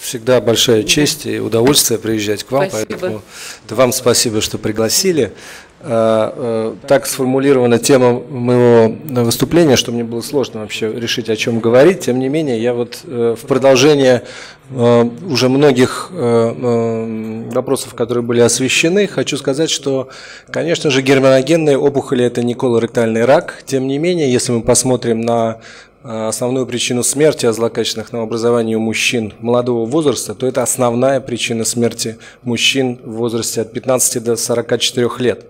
Всегда большая честь и удовольствие приезжать к вам, Спасибо. поэтому вам спасибо, что пригласили. А, э, Так сформулирована тема моего выступления, что мне было сложно вообще решить, о чем говорить. Тем не менее, я вот э, в продолжение э, уже многих вопросов, которые были освещены, хочу сказать, что, конечно же, герминогенные опухоли – это не колоректальный рак. Тем не менее, если мы посмотрим на основную причину смерти от злокачественных новообразований у мужчин молодого возраста, то это основная причина смерти мужчин в возрасте от 15 до 44 лет.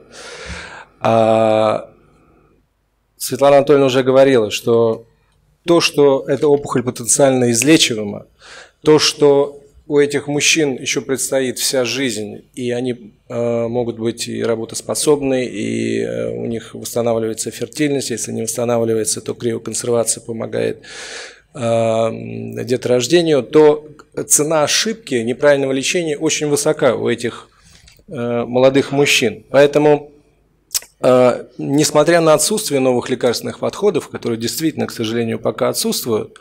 А Светлана Анатольевна уже говорила, что то, что эта опухоль потенциально излечиваема, то, что у этих мужчин еще предстоит вся жизнь, и они э, могут быть и работоспособны, и э, у них восстанавливается фертильность, если не восстанавливается, то криоконсервация помогает э, деторождению, то цена ошибки неправильного лечения очень высока у этих э, молодых мужчин. Поэтому э, Несмотря на отсутствие новых лекарственных подходов, которые действительно, к сожалению, пока отсутствуют,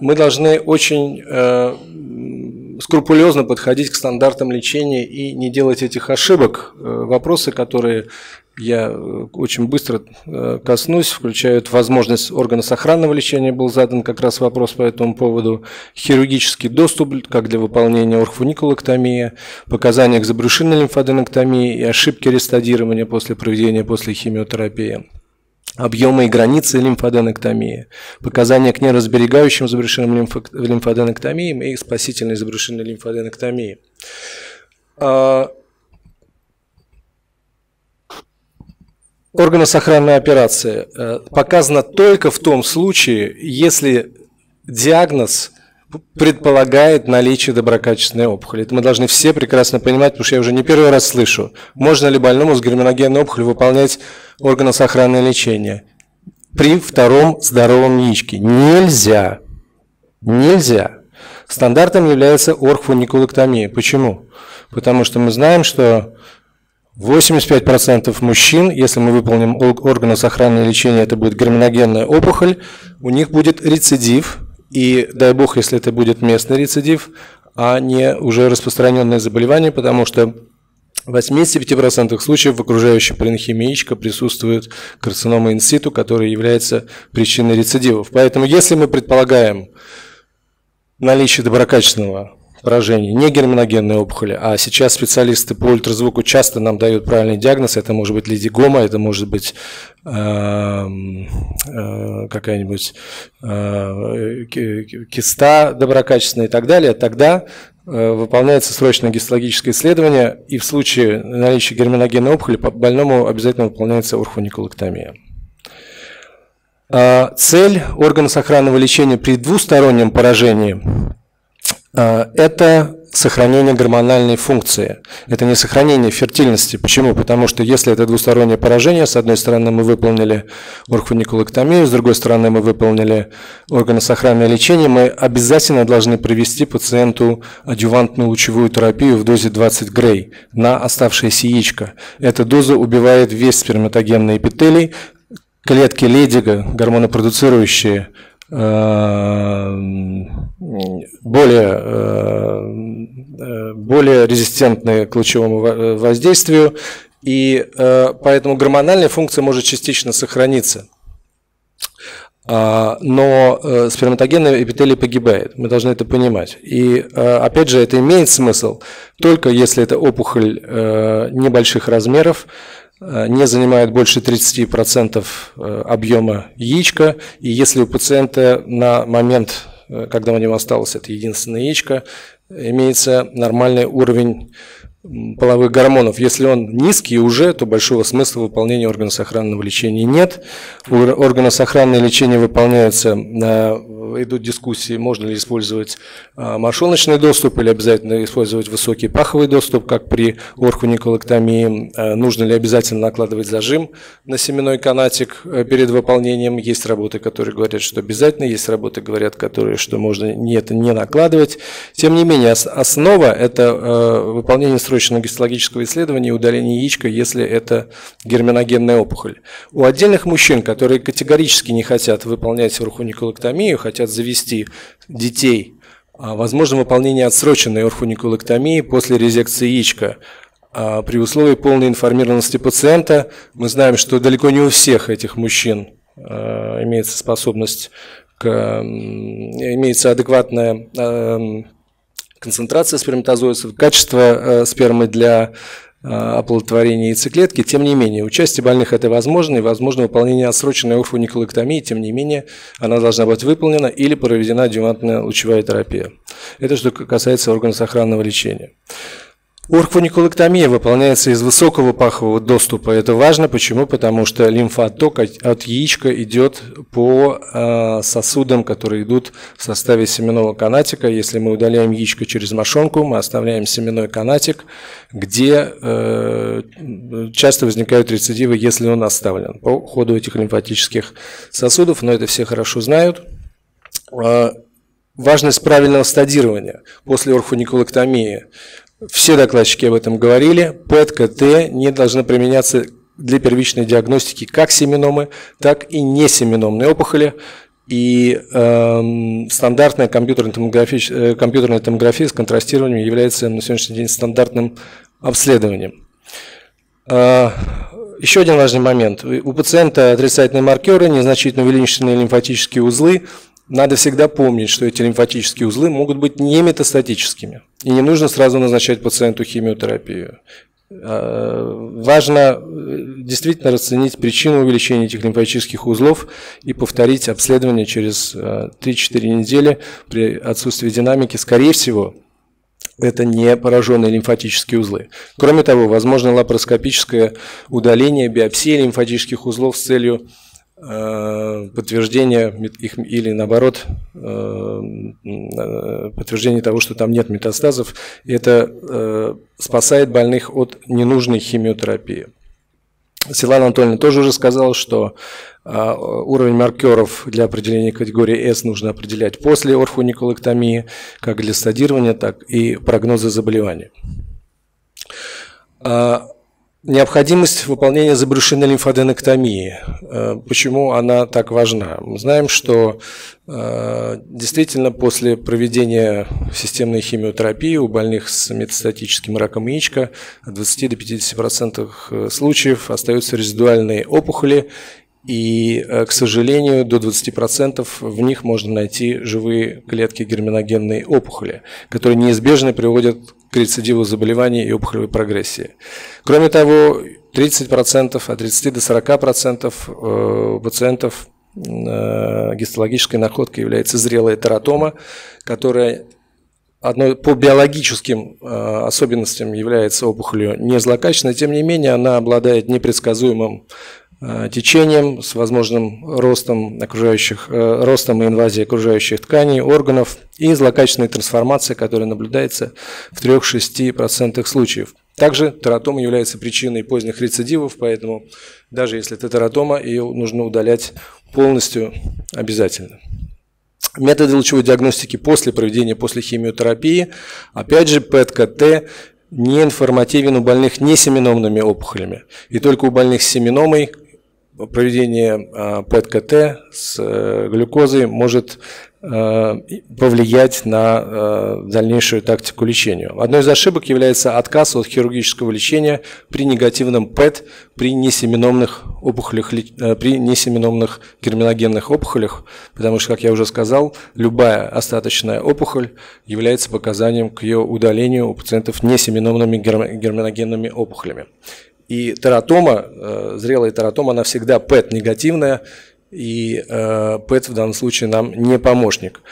мы должны очень э, скрупулезно подходить к стандартам лечения и не делать этих ошибок. Э, Вопросы, которые я э, очень быстро э, коснусь, включают возможность органосохранного лечения, был задан как раз вопрос по этому поводу, хирургический доступ, как для выполнения оргфуникулоктомии, показания к забрюшинной лимфоденоктомии и ошибки рестадирования после проведения после химиотерапии объемы и границы лимфоденоктомии, показания к неразберегающим забрюшинным лимфо- лимфоденоктомиям и спасительной забрюшинной лимфоденоктомии. А, Органосохранная операция э, показана только в том случае, если диагноз предполагает наличие доброкачественной опухоли. Это мы должны все прекрасно понимать, потому что я уже не первый раз слышу, можно ли больному с герминогенной опухолью выполнять органосохранное лечение при втором здоровом яичке. Нельзя. Нельзя. Стандартом является оргфуникулоктомия. Почему? Потому что мы знаем, что 85% мужчин, если мы выполним органосохранное лечение, это будет герминогенная опухоль, у них будет рецидив, и дай бог, если это будет местный рецидив, а не уже распространенное заболевание, потому что в 85% случаев в окружающей паренхимии яичка присутствует карцинома инситу, которая является причиной рецидивов. Поэтому если мы предполагаем наличие доброкачественного поражения, не герминогенной опухоли, а сейчас специалисты по ультразвуку часто нам дают правильный диагноз, это может быть лидигома, это может быть э, э, какая-нибудь э, киста доброкачественная и так далее, тогда э, выполняется срочное гистологическое исследование, и в случае наличия герминогенной опухоли по больному обязательно выполняется орфоникулоктомия. А, Цель органосохранного лечения при двустороннем поражении это сохранение гормональной функции. Это не сохранение фертильности. Почему? Потому что если это двустороннее поражение, с одной стороны мы выполнили оргфуникулоктомию, с другой стороны мы выполнили органосохранное лечение, мы обязательно должны провести пациенту адювантную лучевую терапию в дозе 20 грей на оставшееся яичко. Эта доза убивает весь сперматогенный эпителий, клетки ледига, гормонопродуцирующие, более, более резистентны к лучевому воздействию, и поэтому гормональная функция может частично сохраниться. Но сперматогенный эпителий погибает, мы должны это понимать. И опять же, это имеет смысл только если это опухоль небольших размеров, не занимает больше 30% объема яичка, и если у пациента на момент, когда у него осталось это единственное яичко, имеется нормальный уровень половых гормонов. Если он низкий уже, то большого смысла выполнения органосохранного лечения нет. Органосохранное лечение выполняется, идут дискуссии, можно ли использовать мошоночный доступ или обязательно использовать высокий паховый доступ, как при орхониколоктомии. Нужно ли обязательно накладывать зажим на семенной канатик перед выполнением. Есть работы, которые говорят, что обязательно, есть работы, говорят, которые, что можно это не накладывать. Тем не менее, основа – это выполнение срочного гистологического исследования и удаление яичка, если это герминогенная опухоль. У отдельных мужчин, которые категорически не хотят выполнять орхониколоктомию, хотят завести детей Возможно выполнение отсроченной орфоникулэктомии после резекции яичка при условии полной информированности пациента. Мы знаем, что далеко не у всех этих мужчин имеется способность к, имеется адекватная концентрация сперматозоидов, качество э, спермы для э, оплодотворения яйцеклетки. Тем не менее, участие больных это возможно, и возможно выполнение отсроченной орфониколэктомии, тем не менее, она должна быть выполнена или проведена адъювантная лучевая терапия. Это что касается органов сохранного лечения. Оргфуникулэктомия выполняется из высокого пахового доступа. Это важно. Почему? Потому что лимфооток от яичка идет по э, сосудам, которые идут в составе семенного канатика. Если мы удаляем яичко через мошонку, мы оставляем семенной канатик, где э, часто возникают рецидивы, если он оставлен по ходу этих лимфатических сосудов. Но это все хорошо знают. Э, важность правильного стадирования после орфоникулэктомии. Все докладчики об этом говорили. ПЭТ-КТ не должны применяться для первичной диагностики как семеномы, так и не семеномные опухоли. И э, стандартная компьютерная томография, э, компьютерная томография с контрастированием является на сегодняшний день стандартным обследованием. Э, еще один важный момент. У пациента отрицательные маркеры, незначительно увеличенные лимфатические узлы, надо всегда помнить, что эти лимфатические узлы могут быть не метастатическими. И не нужно сразу назначать пациенту химиотерапию. А, важно э, действительно расценить причину увеличения этих лимфатических узлов и повторить обследование через 3-4 э, недели при отсутствии динамики. Скорее всего, это не пораженные лимфатические узлы. Кроме того, возможно лапароскопическое удаление биопсии лимфатических узлов с целью подтверждение их или наоборот э, подтверждение того, что там нет метастазов, это э, спасает больных от ненужной химиотерапии. Силана Анатольевна тоже уже сказала, что уровень маркеров для определения категории S нужно определять после орфониколэктомии, как для стадирования, так и прогноза заболевания. Необходимость выполнения забрюшинной лимфоденоктомии. Э, почему она так важна? Мы знаем, что э, действительно после проведения системной химиотерапии у больных с метастатическим раком яичка от 20 до 50% э, случаев остаются резидуальные опухоли, и, к сожалению, до 20% в них можно найти живые клетки герминогенной опухоли, которые неизбежно приводят к рецидиву заболеваний и опухолевой прогрессии. Кроме того, 30%, от 30 до 40% э, пациентов э, гистологической находкой является зрелая тератома, которая одной по биологическим э, особенностям является опухолью не злокачественной, тем не менее она обладает непредсказуемым течением с возможным ростом, окружающих, э, ростом и инвазией окружающих тканей, органов и злокачественной трансформацией, которая наблюдается в 3-6% случаев. Также тератома является причиной поздних рецидивов, поэтому даже если это тератома, ее нужно удалять полностью обязательно. Методы лучевой диагностики после проведения после химиотерапии, опять же, ПЭТ-КТ не информативен у больных не семеномными опухолями. И только у больных с семеномой проведение а, ПЭТ-КТ с э, глюкозой может э, повлиять на э, дальнейшую тактику лечения. Одной из ошибок является отказ от хирургического лечения при негативном ПЭТ при несеменомных опухолях, при несеменомных герминогенных опухолях, потому что, как я уже сказал, любая остаточная опухоль является показанием к ее удалению у пациентов несеменомными герминогенными опухолями. И тератома, э, зрелая тератома, она всегда ПЭТ негативная, и э, ПЭТ в данном случае нам не помощник.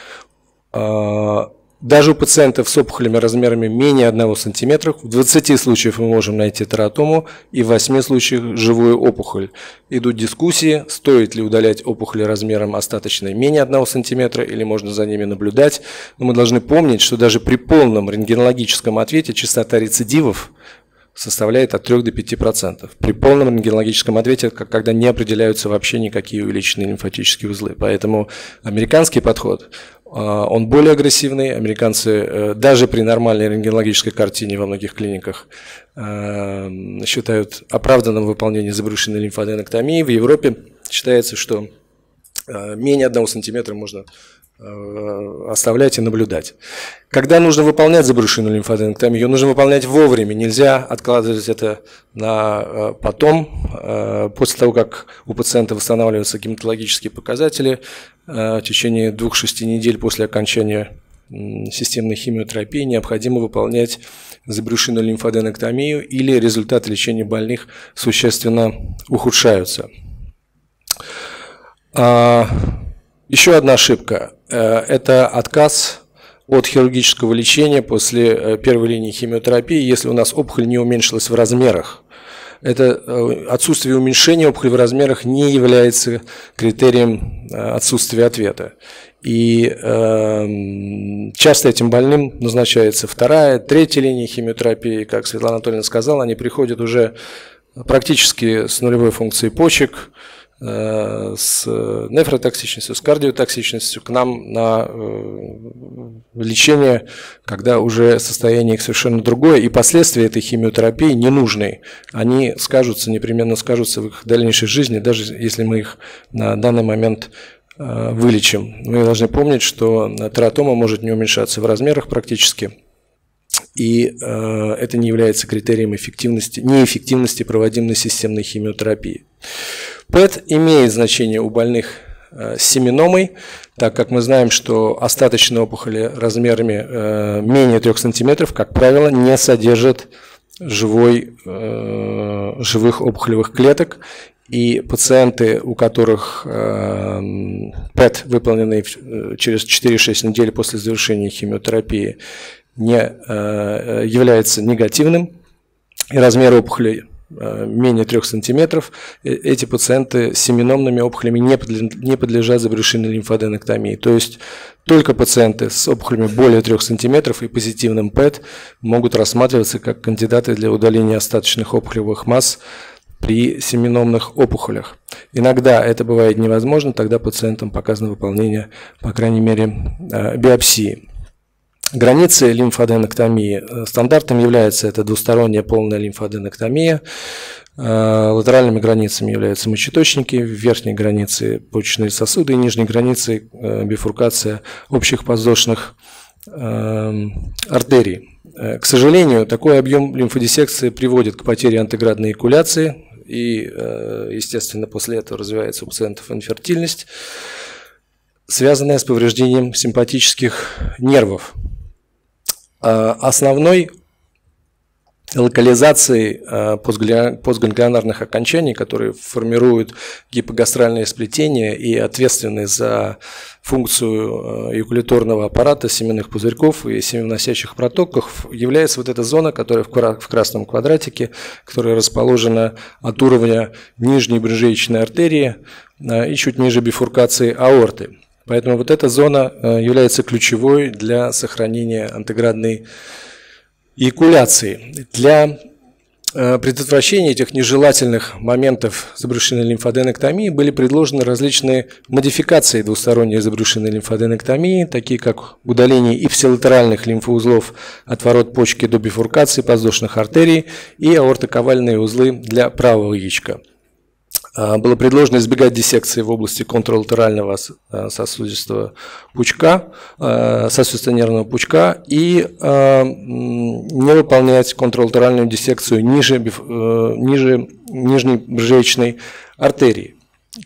А, даже у пациентов с опухолями размерами менее 1 см в 20 случаях мы можем найти тератому и в 8 случаях живую опухоль. Идут дискуссии, стоит ли удалять опухоли размером остаточной менее 1 см или можно за ними наблюдать. Но мы должны помнить, что даже при полном рентгенологическом ответе частота рецидивов составляет от 3 до 5%. При полном рентгенологическом ответе, когда не определяются вообще никакие увеличенные лимфатические узлы. Поэтому американский подход, а, он более агрессивный. Американцы э, даже при нормальной рентгенологической картине во многих клиниках э, считают оправданным выполнение забрюшенной лимфоденоктомии. В Европе считается, что э, менее 1 сантиметра можно оставлять и наблюдать. Когда нужно выполнять забрюшинную лимфоденектомию, ее нужно выполнять вовремя, нельзя откладывать это на э, потом, э, после того, как у пациента восстанавливаются гематологические показатели, в течение двух-шести недель после окончания системной химиотерапии необходимо выполнять забрюшинную лимфоденектомию или результаты лечения больных существенно ухудшаются. Еще одна ошибка э, – это отказ от хирургического лечения после э, первой линии химиотерапии, если у нас опухоль не уменьшилась в размерах. Это э, отсутствие уменьшения опухоли в размерах не является критерием отсутствия ответа. И э, часто этим больным назначается вторая, третья линия химиотерапии. Как Светлана Анатольевна сказала, они приходят уже практически с нулевой функцией почек, с нефротоксичностью, с кардиотоксичностью к нам на э, лечение, когда уже состояние их совершенно другое, и последствия этой химиотерапии ненужные. Они скажутся, непременно скажутся в их дальнейшей жизни, даже если мы их на данный момент э, вылечим. Мы должны помнить, что тератома может не уменьшаться в размерах практически, и э, это не является критерием эффективности, неэффективности проводимой системной химиотерапии. ПЭТ имеет значение у больных э, с семеномой, так как мы знаем, что остаточные опухоли размерами э, менее 3 см, как правило, не содержат живой, э, живых опухолевых клеток, и пациенты, у которых ПЭТ, выполненный через 4-6 недель после завершения химиотерапии, не является негативным, и размер опухоли Э, менее 3 сантиметров, э, эти пациенты с семеномными опухолями не подлежат забрюшинной лимфоденектомии. То есть только пациенты с опухолями более 3 сантиметров и позитивным ПЭТ могут рассматриваться как кандидаты для удаления остаточных опухолевых масс при семеномных опухолях. Иногда это бывает невозможно, тогда пациентам показано выполнение, по крайней мере, э, биопсии. Границы лимфоденоктомии. Э, стандартом является это двусторонняя полная лимфоденоктомия. Э, латеральными границами являются мочеточники, верхней границы почечные сосуды и нижней границы э, бифуркация общих подвздошных артерий. К сожалению, такой объем лимфодиссекции приводит к потере антиградной экуляции, и, естественно, после этого развивается у пациентов инфертильность, связанная с повреждением симпатических нервов. Э, основной локализацией э, постганглионарных окончаний, которые формируют гипогастральное сплетение и ответственны за функцию э, эякуляторного аппарата семенных пузырьков и семеноносящих протоков, является вот эта зона, которая в красном квадратике, которая расположена от уровня нижней брюжеечной артерии и чуть ниже бифуркации аорты. Поэтому вот эта зона э, является ключевой для сохранения антиградной эякуляции. Для э, предотвращения этих нежелательных моментов забрюшинной лимфоденектомии были предложены различные модификации двусторонней забрюшинной лимфоденектомии, такие как удаление ипсилатеральных лимфоузлов от ворот почки до бифуркации подвздошных артерий и аортоковальные узлы для правого яичка. А, было предложено избегать диссекции в области контралатерального а, сосудистого пучка, а, сосудисто нервного пучка и не выполнять контралатеральную диссекцию ниже, э, ниже нижней брюшечной артерии.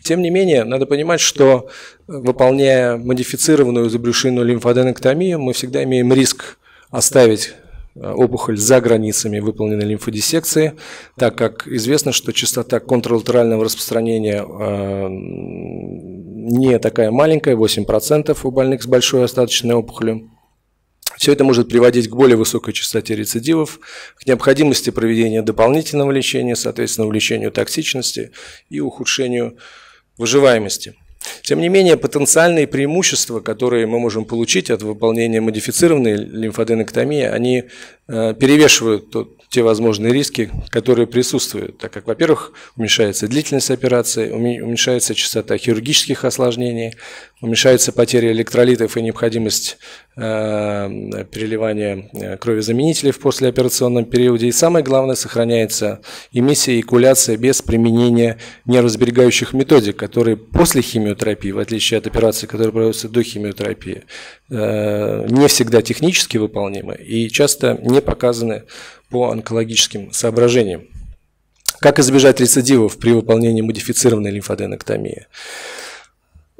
Тем не менее, надо понимать, что выполняя модифицированную забрюшинную лимфоденектомию, мы всегда имеем риск оставить Э, опухоль за границами выполненной лимфодиссекции, так как известно, что частота контралатерального распространения э, не такая маленькая, 8% у больных с большой остаточной опухолью. Все это может приводить к более высокой частоте рецидивов, к необходимости проведения дополнительного лечения, соответственно, увеличению токсичности и ухудшению выживаемости. Тем не менее, потенциальные преимущества, которые мы можем получить от выполнения модифицированной лимфоденектомии, они э, перевешивают тот, те возможные риски, которые присутствуют, так как, во-первых, уменьшается длительность операции, уменьшается частота хирургических осложнений, уменьшается потеря электролитов и необходимость э, переливания э, кровезаменителей в послеоперационном периоде. И самое главное, сохраняется эмиссия и экуляция без применения нервосберегающих методик, которые после химиотерапии, в отличие от операций, которые проводятся до химиотерапии, э, не всегда технически выполнимы и часто не показаны по онкологическим соображениям. Как избежать рецидивов при выполнении модифицированной лимфоденоктомии?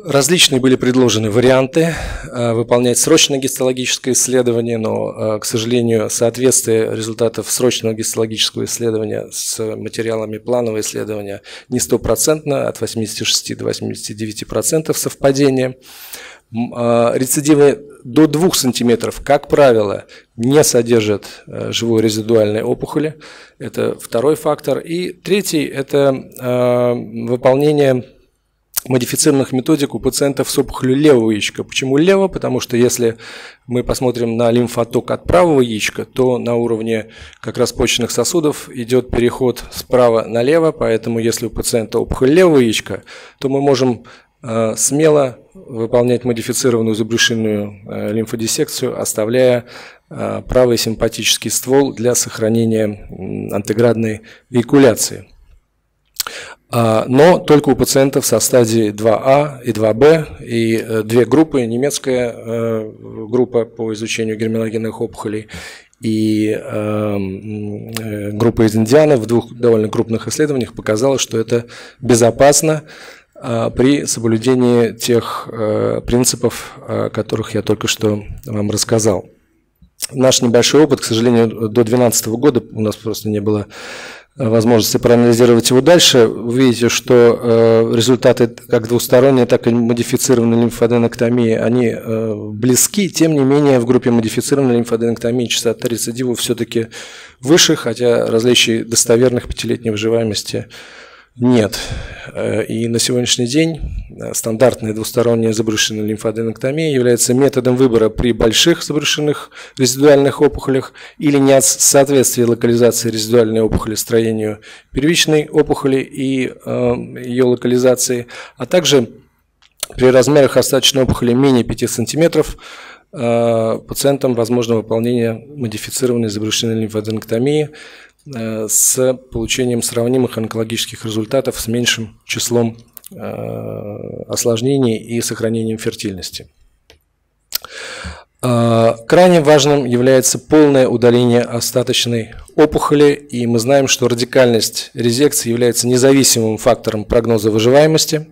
Различные были предложены варианты э, выполнять срочное гистологическое исследование, но, э, к сожалению, соответствие результатов срочного гистологического исследования с материалами планового исследования не стопроцентно, от 86 до 89% совпадения. Э, рецидивы до 2 см, как правило, не содержат живой резидуальной опухоли. Это второй фактор. И третий – это выполнение модифицированных методик у пациентов с опухолью левого яичка. Почему лево? Потому что если мы посмотрим на лимфоток от правого яичка, то на уровне как раз почечных сосудов идет переход справа налево, поэтому если у пациента опухоль левого яичка, то мы можем э, смело выполнять модифицированную забрюшинную э, лимфодиссекцию, оставляя э, правый симпатический ствол для сохранения антиградной вейкуляции. А, но только у пациентов со стадии 2А и 2Б, и э, две группы, немецкая э, группа по изучению герминогенных опухолей и эм, э, группа из Индианы в двух довольно крупных исследованиях показала, что это безопасно а, при соблюдении тех принципов, о которых я только что вам рассказал. Наш небольшой опыт, к сожалению, до 2012 года у нас просто не было возможности проанализировать его дальше, вы видите, что э, результаты как двусторонние, так и модифицированной лимфоденоктомии, они э, близки, тем не менее в группе модифицированной лимфоденоктомии частота рецидивов все-таки выше, хотя различий достоверных пятилетней выживаемости нет. Э, и на сегодняшний день э, стандартная двусторонняя забрюшинная лимфоденоктомия является методом выбора при больших забрюшинных резидуальных опухолях или несоответствии локализации резидуальной опухоли строению первичной опухоли и э, ее локализации, а также при размерах остаточной опухоли менее 5 см пациентам возможно выполнение модифицированной забрюшинной лимфоденоктомии Э, с получением сравнимых онкологических результатов с меньшим числом э, осложнений и сохранением фертильности. Э, крайне важным является полное удаление остаточной опухоли, и мы знаем, что радикальность резекции является независимым фактором прогноза выживаемости.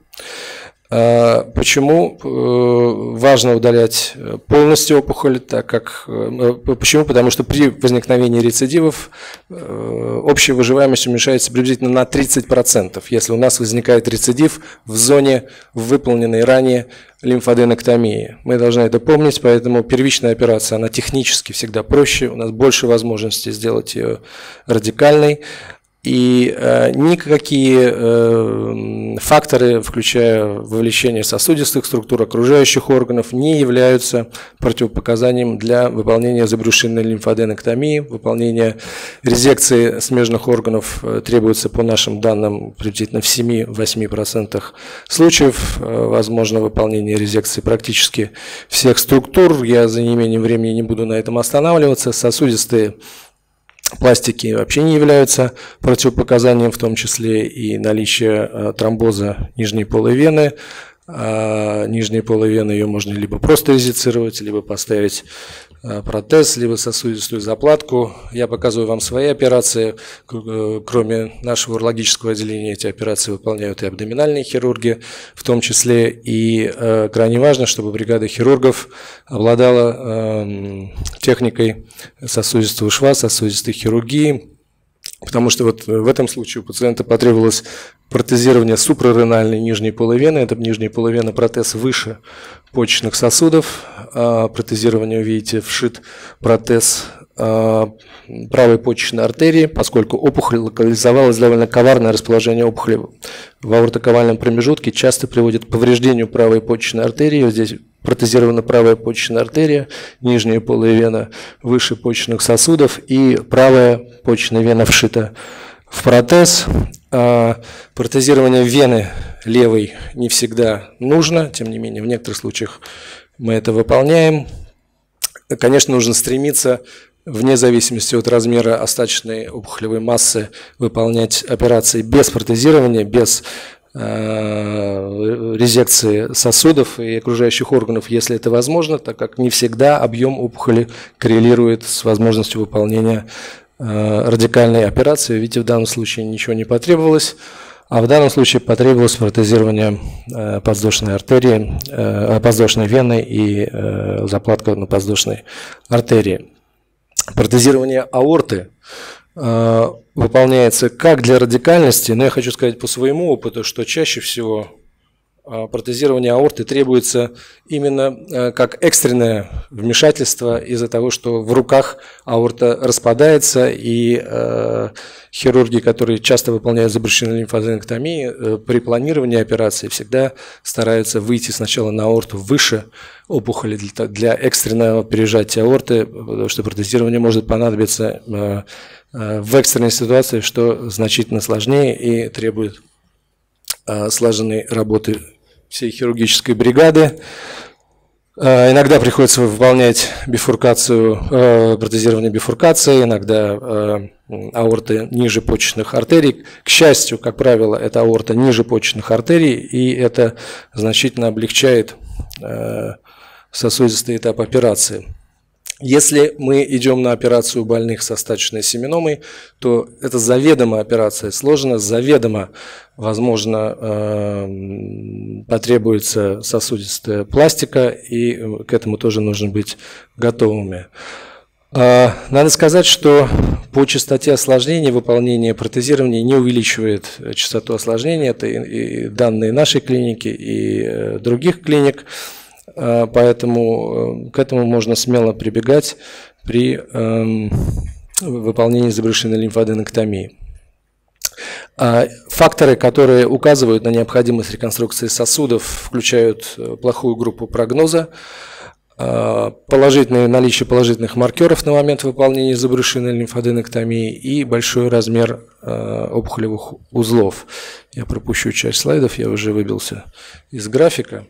А, почему э, важно удалять э, полностью опухоль, так как э, почему? Потому что при возникновении рецидивов общая выживаемость уменьшается приблизительно на 30%, если у нас возникает рецидив в зоне выполненной ранее лимфоденоктомии. Мы должны это помнить, поэтому первичная операция, она технически всегда проще, у нас больше возможностей сделать ее радикальной. И э, никакие э, факторы, включая вовлечение сосудистых структур окружающих органов, не являются противопоказанием для выполнения забрюшинной лимфоденоктомии. Выполнение резекции смежных органов э, требуется, по нашим данным, приблизительно в 7-8% случаев. Э, возможно выполнение резекции практически всех структур. Я за неимением времени не буду на этом останавливаться. Сосудистые Пластики вообще не являются противопоказанием, в том числе и наличие э, тромбоза нижней полой вены. А нижней полой вены ее можно либо просто резицировать, либо поставить протез, либо сосудистую заплатку. Я показываю вам свои операции. Э, кроме нашего урологического отделения, эти операции выполняют и абдоминальные хирурги, в том числе. И э, крайне важно, чтобы бригада хирургов обладала эм, техникой сосудистого шва, сосудистой хирургии, Потому что вот в этом случае у пациента потребовалось протезирование супраренальной нижней половины. Это нижняя половина протез выше почечных сосудов. А протезирование, видите, вшит протез а, правой почечной артерии, поскольку опухоль локализовалась довольно коварное расположение опухоли в аортоковальном промежутке, часто приводит к повреждению правой почечной артерии. Здесь протезирована правая почечная артерия, нижняя полая вена выше почечных сосудов и правая почечная вена вшита в протез. А, протезирование вены левой не всегда нужно, тем не менее в некоторых случаях мы это выполняем. Конечно, нужно стремиться вне зависимости от размера остаточной опухолевой массы выполнять операции без протезирования, без э, резекции сосудов и окружающих органов, если это возможно, так как не всегда объем опухоли коррелирует с возможностью выполнения радикальной операции. Видите, в данном случае ничего не потребовалось. А в данном случае потребовалось протезирование э, подвздошной артерии, э, подвздошной вены и заплатка на подвздошной артерии. Протезирование аорты выполняется как для радикальности, но я хочу сказать по своему опыту, что чаще всего протезирование аорты требуется именно э, как экстренное вмешательство из-за того, что в руках аорта распадается, и э, хирурги, которые часто выполняют забрюшинную лимфоденектомию, э, при планировании операции всегда стараются выйти сначала на аорту выше опухоли для, экстренного пережатия аорты, потому что протезирование может понадобиться в экстренной ситуации, что значительно сложнее и требует слаженной работы всей хирургической бригады. Э, иногда приходится выполнять бифуркацию, э, протезирование бифуркации, иногда э, аорты ниже почечных артерий. К счастью, как правило, это аорта ниже почечных артерий, и это значительно облегчает сосудистый этап операции. Если мы идем на операцию больных с остаточной семеномой, то это заведомо операция сложена, заведомо, возможно, эм, потребуется сосудистая пластика, и к этому тоже нужно быть готовыми. А, надо сказать, что по частоте осложнений выполнение протезирования не увеличивает частоту осложнений. Это и данные нашей клиники, и э, других клиник. А, поэтому э, к этому можно смело прибегать при эм, выполнении забрюшинной лимфоденектомии. А, факторы, которые указывают на необходимость реконструкции сосудов, включают э, плохую группу прогноза, а, положительное наличие положительных маркеров на момент выполнения забрюшинной лимфоденектомии и большой размер опухолевых узлов. Я пропущу часть слайдов, я уже выбился из графика.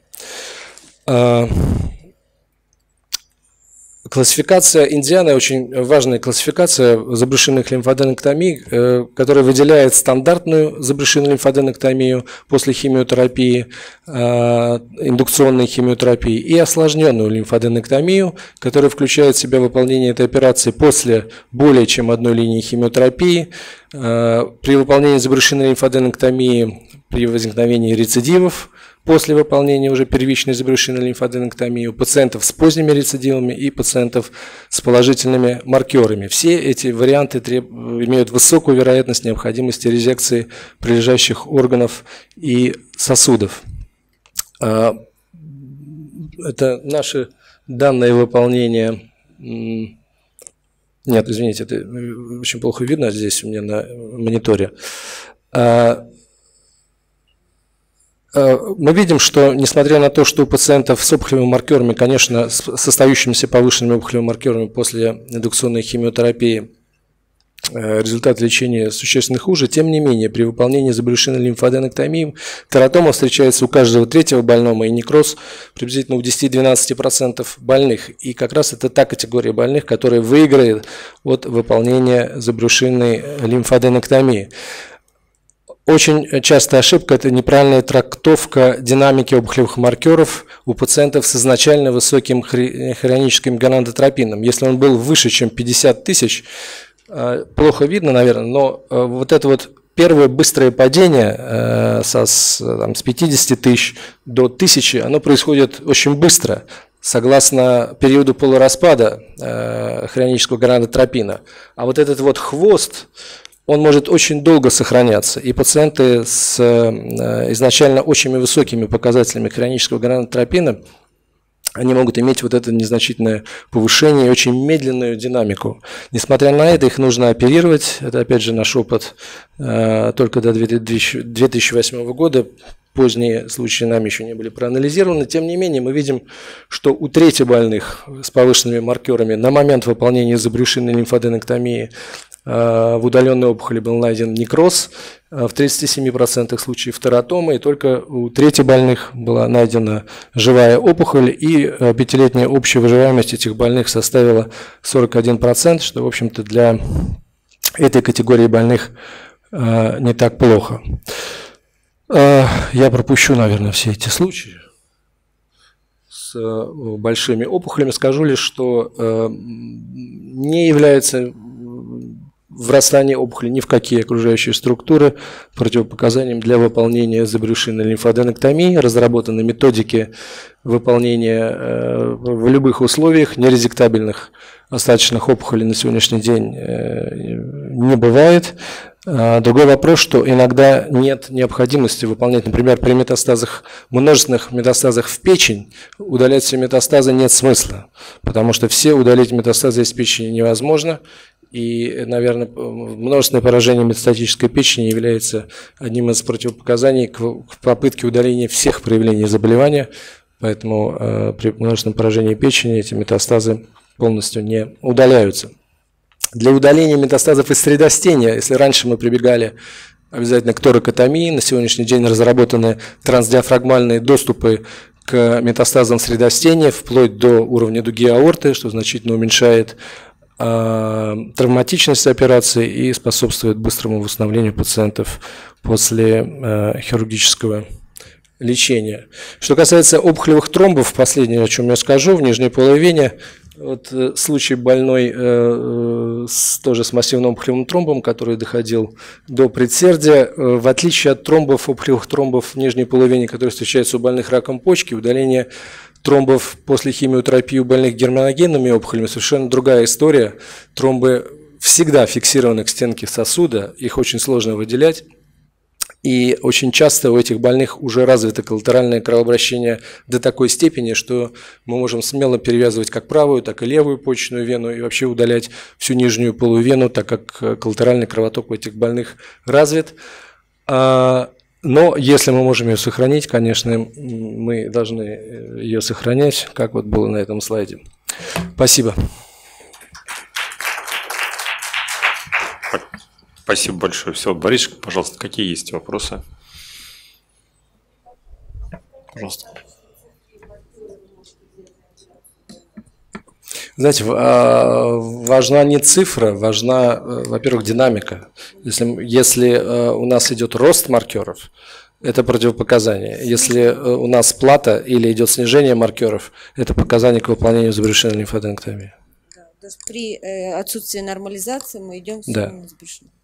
А, классификация Индианы очень важная классификация забрюшинных лимфоденектомий, э, которая выделяет стандартную забрюшинную лимфоденектомию после химиотерапии, а, индукционной химиотерапии и осложненную лимфоденектомию, которая включает в себя выполнение этой операции после более чем одной линии химиотерапии. А, при выполнении забрюшинной лимфоденектомии при возникновении рецидивов после выполнения уже первичной забрюшинной лимфоденектомии у пациентов с поздними рецидивами и пациентов с положительными маркерами. Все эти варианты треб... имеют высокую вероятность необходимости резекции прилежащих органов и сосудов. А, это наши данные выполнения нет, извините, это очень плохо видно здесь у меня на мониторе. А, Э, мы видим, что несмотря на то, что у пациентов с опухолевыми маркерами, конечно, с остающимися повышенными опухолевыми маркерами после индукционной химиотерапии, э, результат лечения существенно хуже, тем не менее, при выполнении забрюшинной лимфоденектомии тератома встречается у каждого третьего больного и некроз приблизительно у 10-12% больных. И как раз это та категория больных, которая выиграет от выполнения забрюшинной лимфоденектомии. Очень частая ошибка – это неправильная трактовка динамики опухолевых маркеров у пациентов с изначально высоким хроническим гонадотропином. Если он был выше, чем 50 тысяч, э, плохо видно, наверное, но э, вот это вот первое быстрое падение э, со, с, там, с 50 тысяч до 1000, оно происходит очень быстро, согласно периоду полураспада хронического гонадотропина. А вот этот вот хвост, он может очень долго сохраняться. И пациенты с э, изначально очень высокими показателями хронического гранатропина, они могут иметь вот это незначительное повышение и очень медленную динамику. Несмотря на это, их нужно оперировать. Это, опять же, наш опыт э, только до 2008 года. Поздние случаи нами еще не были проанализированы. Тем не менее, мы видим, что у трети больных с повышенными маркерами на момент выполнения забрюшинной лимфоденектомии в удаленной опухоли был найден некроз, в 37% случаев тератомы, и только у трети больных была найдена живая опухоль, и пятилетняя общая выживаемость этих больных составила 41%, что, в общем-то, для этой категории больных не так плохо. Я пропущу, наверное, все эти случаи с э, большими опухолями. Скажу лишь, что э, не является врастание опухоли ни в какие окружающие структуры противопоказанием для выполнения забрюшинной лимфоденоктомии. Разработаны методики выполнения э, в любых условиях нерезектабельных остаточных опухолей на сегодняшний день не бывает. А, другой вопрос, что иногда нет необходимости выполнять, например, при метастазах, множественных метастазах в печень, удалять все метастазы нет смысла, потому что все удалить метастазы из печени невозможно, и, наверное, множественное поражение метастатической печени является одним из противопоказаний к попытке удаления всех проявлений заболевания, поэтому э, при множественном поражении печени эти метастазы полностью не удаляются. Для удаления метастазов из средостения, если раньше мы прибегали обязательно к торакотомии, на сегодняшний день разработаны трансдиафрагмальные доступы к метастазам средостения вплоть до уровня дуги аорты, что значительно уменьшает травматичность операции и способствует быстрому восстановлению пациентов после э, хирургического лечения. Что касается опухолевых тромбов, последнее, о чем я скажу, в нижней полой вене вот э, случай больной э, э, с, тоже с массивным опухолевым тромбом, который доходил до предсердия, в отличие от тромбов, опухолевых тромбов в нижней половине, которые встречаются у больных раком почки, удаление тромбов после химиотерапии у больных германогенными опухолями совершенно другая история. Тромбы всегда фиксированы к стенке сосуда, их очень сложно выделять. И очень часто у этих больных уже развито коллатеральное кровообращение до такой степени, что мы можем смело перевязывать как правую, так и левую почечную вену и вообще удалять всю нижнюю полувену, так как коллатеральный кровоток у этих больных развит. А, но если мы можем ее сохранить, конечно, мы должны э, ее сохранять, как вот было на этом слайде. Спасибо. Спасибо большое. Все, Борис, пожалуйста, какие есть вопросы? Пожалуйста. Знаете, а, важна не цифра, важна, э, во-первых, динамика. Если, если э, у нас идет рост маркеров, это противопоказание. Если э, у нас плата или идет снижение маркеров, это показание к выполнению забрюшинной лимфоденктомии. Да, при отсутствии нормализации мы идем в да. забрюшинную.